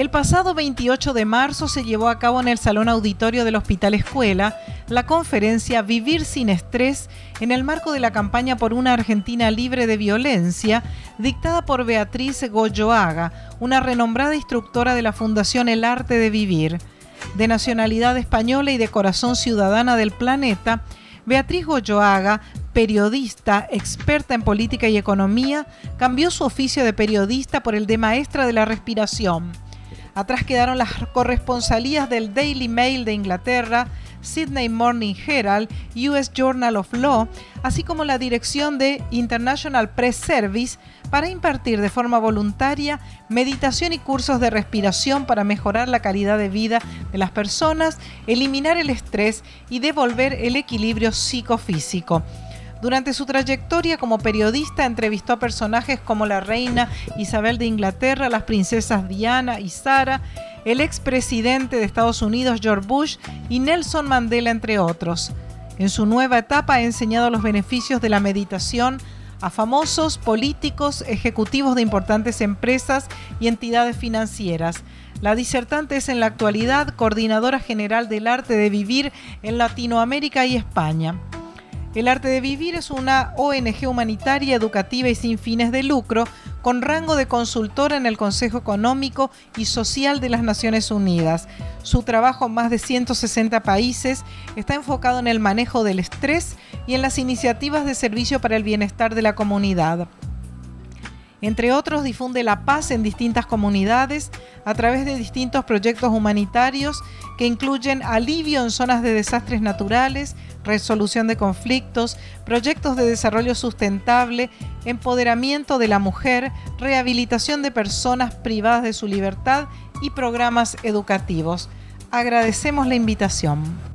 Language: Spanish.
El pasado 28 de marzo se llevó a cabo en el Salón Auditorio del Hospital Escuela la conferencia Vivir sin estrés en el marco de la campaña por una Argentina libre de violencia, dictada por Beatriz Goyoaga, una renombrada instructora de la Fundación El Arte de Vivir. De nacionalidad española y de corazón ciudadana del planeta, Beatriz Goyoaga, periodista, experta en política y economía, cambió su oficio de periodista por el de maestra de la respiración Atrás quedaron las corresponsalías del Daily Mail de Inglaterra, Sydney Morning Herald, US Journal of Law, así como la dirección de International Press Service para impartir de forma voluntaria meditación y cursos de respiración para mejorar la calidad de vida de las personas, eliminar el estrés y devolver el equilibrio psicofísico. Durante su trayectoria como periodista entrevistó a personajes como la reina Isabel de Inglaterra, las princesas Diana y Sara, el expresidente de Estados Unidos George Bush y Nelson Mandela, entre otros. En su nueva etapa ha enseñado los beneficios de la meditación a famosos políticos, ejecutivos de importantes empresas y entidades financieras. La disertante es en la actualidad coordinadora general del arte de vivir en Latinoamérica y España. El Arte de Vivir es una ONG humanitaria, educativa y sin fines de lucro, con rango de consultora en el Consejo Económico y Social de las Naciones Unidas. Su trabajo en más de 160 países está enfocado en el manejo del estrés y en las iniciativas de servicio para el bienestar de la comunidad. Entre otros, difunde la paz en distintas comunidades a través de distintos proyectos humanitarios que incluyen alivio en zonas de desastres naturales, resolución de conflictos, proyectos de desarrollo sustentable, empoderamiento de la mujer, rehabilitación de personas privadas de su libertad y programas educativos. Agradecemos la invitación.